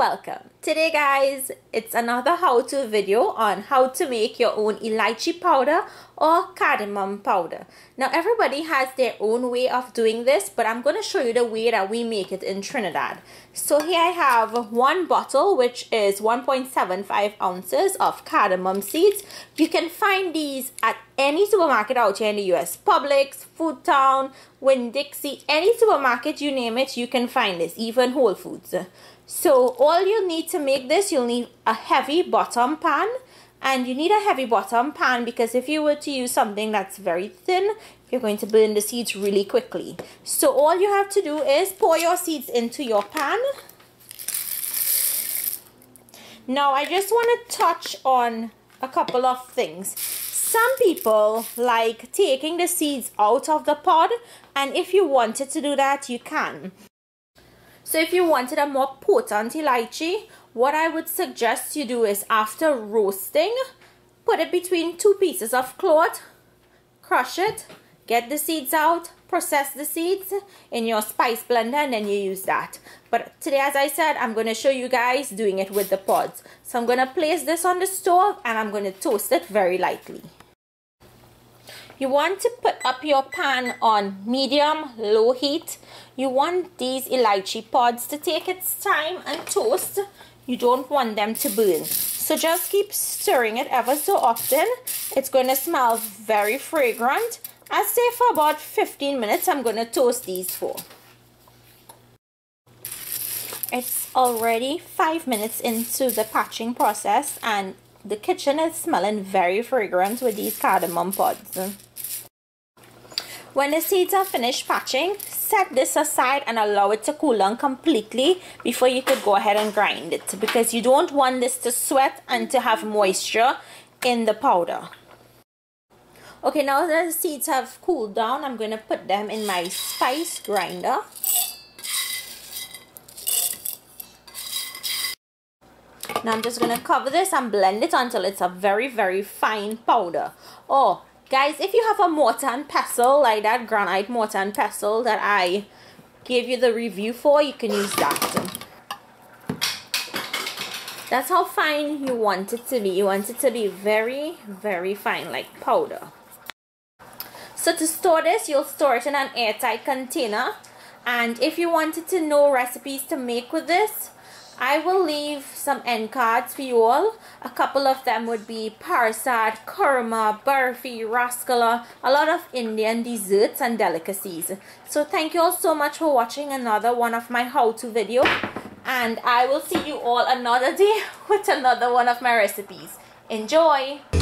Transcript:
welcome. Today guys it's another how-to video on how to make your own elaichi powder or cardamom powder. Now everybody has their own way of doing this but I'm going to show you the way that we make it in Trinidad. So here I have one bottle which is 1.75 ounces of cardamom seeds. You can find these at any supermarket out here in the US Publix, Food Town, Winn-Dixie any supermarket you name it you can find this even Whole Foods so all you need to make this, you'll need a heavy bottom pan. And you need a heavy bottom pan because if you were to use something that's very thin, you're going to burn the seeds really quickly. So all you have to do is pour your seeds into your pan. Now I just want to touch on a couple of things. Some people like taking the seeds out of the pod and if you wanted to do that, you can. So if you wanted a more potent elaichi, what I would suggest you do is after roasting, put it between two pieces of cloth, crush it, get the seeds out, process the seeds in your spice blender and then you use that. But today as I said, I'm going to show you guys doing it with the pods. So I'm going to place this on the stove and I'm going to toast it very lightly. You want to put up your pan on medium, low heat. You want these elaichi pods to take its time and toast. You don't want them to burn. So just keep stirring it ever so often. It's going to smell very fragrant. I say for about 15 minutes I'm going to toast these for. It's already 5 minutes into the patching process and the kitchen is smelling very fragrant with these cardamom pods. When the seeds are finished patching, set this aside and allow it to cool down completely before you could go ahead and grind it because you don't want this to sweat and to have moisture in the powder. Okay, now that the seeds have cooled down, I'm going to put them in my spice grinder. Now I'm just going to cover this and blend it until it's a very, very fine powder. Oh, Guys, if you have a mortar and pestle, like that granite mortar and pestle that I gave you the review for, you can use that. That's how fine you want it to be. You want it to be very, very fine, like powder. So to store this, you'll store it in an airtight container. And if you wanted to know recipes to make with this, I will leave some end cards for you all. A couple of them would be Parsad, Kurma, Barfi, Raskala, a lot of Indian desserts and delicacies. So thank you all so much for watching another one of my how-to video. And I will see you all another day with another one of my recipes. Enjoy!